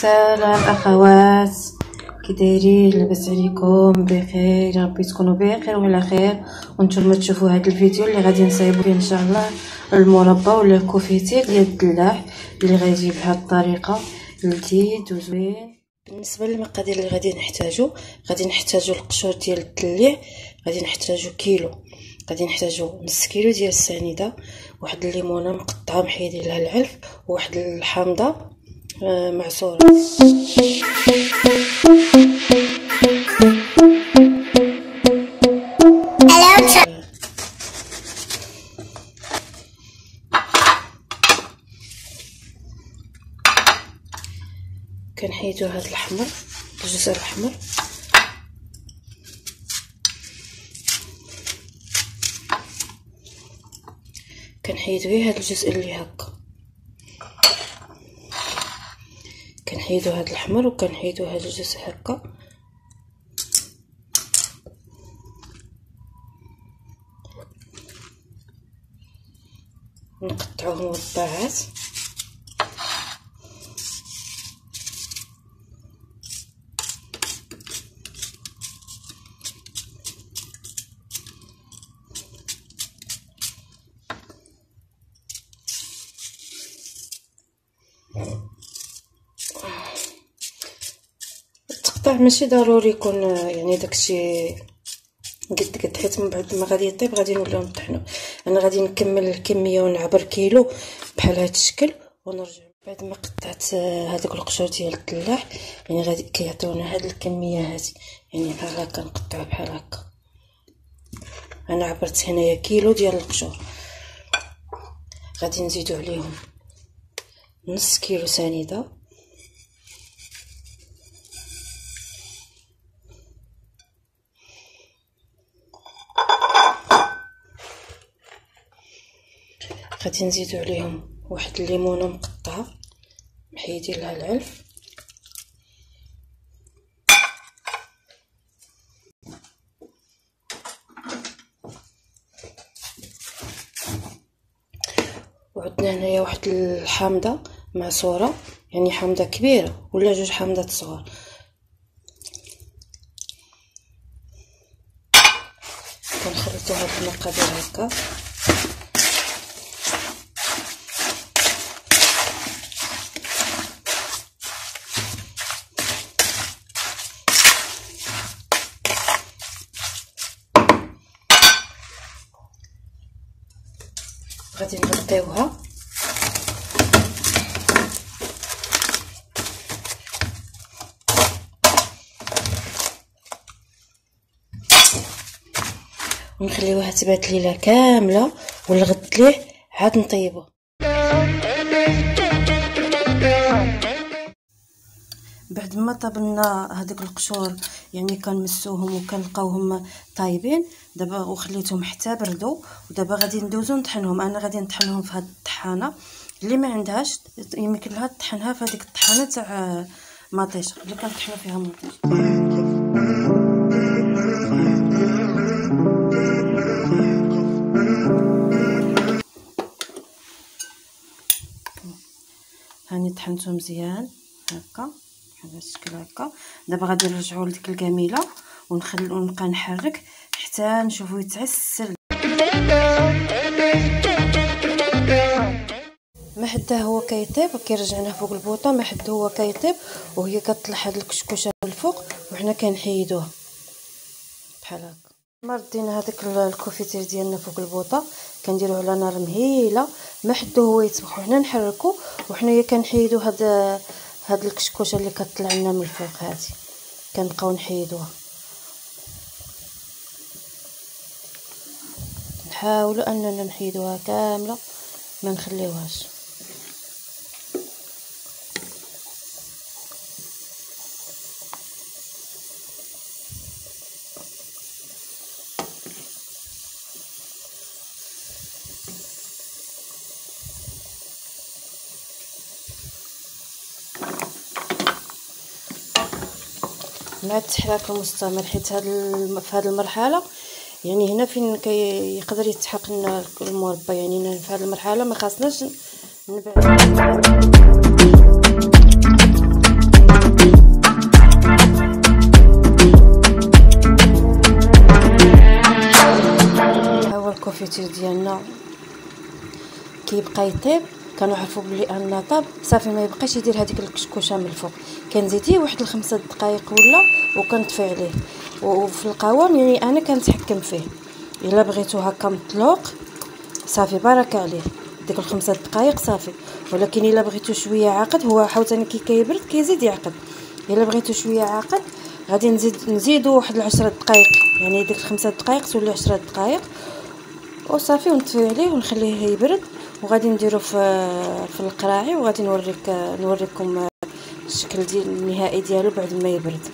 سلام اخوات كي دايرين لاباس عليكم بخير ربي تكونوا بخير وعلى خير. وأنتم تشوفوا هذا الفيديو اللي غادي نصايبوا فيه إن شاء الله المربى ولا الكوفيتير ديال الدلاح اللي غيجي بهذه الطريقة لذيذ وزوين بالنسبة للمقادير اللي غادي نحتاجو غادي نحتاجو القشور ديال الدليع غادي نحتاجو كيلو. غادي نحتاجو نص كيلو ديال السنيدة واحد الليمونة مقطعة محيدين لها العلف وواحد الحامضة. معصورة. كنحيدو هاد الاحمر الجزر الاحمر كنحيدو غير هاد الجزء اللي هكا. كنحيدو هاد الاحمر وكنحيدو هاد الجزء هكا. نقطعوهم مربعات. التقطيع ماشي ضروري يكون يعني داكشي قد قد حيت من بعد ما غادي يطيب غادي نوليو نطحنو. أنا غادي نكمل الكمية ونعبر كيلو بحال هذا الشكل ونرجع بعد ما قطعت هذوك القشور ديال الدلاح يعني غادي كيعطيونا هاد الكمية هذه يعني بحال هكا نقطعو بحال هكا. أنا عبرت هنايا كيلو ديال القشور غادي نزيدو عليهم نص كيلو سنيدة. غادي نزيدو عليهم واحد الليمونه مقطعه محيدين لها العلف. وعندنا هنايا واحد الحامضة معصورة يعني حامضة كبيرة ولا جوج حامضات صغار. كنخلطو هاد المقادير هكا. غادي نغطيوها. ونخليوها تبات ليلة كاملة والغد ليه عاد نطيبوه بعد ما طبنا هذوك القشور يعني كنمسوهم وكنلقاوهم طايبين. دابا وخليتهم حتى بردوا ودابا غادي ندوزو نطحنهم. أنا غادي نطحنهم في هاد الطحانة. اللي ما عندهاش يمكن لها تطحنها في هذيك الطحانة تاع مطيش اللي كنطحنوا فيها مطيش هاني طحنتهم مزيان. هكا. بحال الشكل هكا. دابا غادي نرجعو لديك الكميله ونخلو ونبقى نحرك حتى نشوفو يتعسل. ما حدا هو كيطيب كيرجعناه فوق البوطة. ما حدا هو كيطيب وهي كطلع هاد الكشكوشة الفوق وحنا كنحيدوها بحال هكا. ما ردينا هذاك الكوفيتير ديالنا فوق البوطة. كنديرو على نار مهيلة. ما حدو هو يطبخ. وحنا نحركو وحنايا كنحيدو هاد هاد الكشكوشة اللي كطلع لنا من الفوق هذه كنبقاو نحيدوها. نحاولوا أننا نحيدوها كاملة ما نخليوهاش. مع التحراك المستمر حيت هاد في هاد المرحلة. يعني هنا فين كيقدر كي يتحق لنا المربى. يعني في هاد المرحلة ما خاصناش نبعد. الكوفيتير ديالنا كيبقى يطيب. كنعرفوا بلي أن طاب صافي ما يبقاش يدير هذيك الكشكوشة من الفوق. كنزيديه واحد الخمسة دقائق ولا وكنطفي عليه. وفي القوام يعني أنا كنتحكم فيه. إلا بغيتو هكا مطلوق صافي بارك عليه. ديك الخمسة دقائق صافي. ولكن إلا بغيتو شوية عاقد هو عاوتاني كي كيبرد كيزيد يعقد. إلا بغيتو شوية عاقد غادي نزيد نزيدو واحد العشرة دقائق يعني ديك الخمسة دقائق تولي عشرة دقائق وصافي ونطفي عليه ونخليه يبرد. وغادي نديرو في في القراعي وغادي نوريك نوريكم الشكل ديال النهائي ديالو بعد ما يبرد.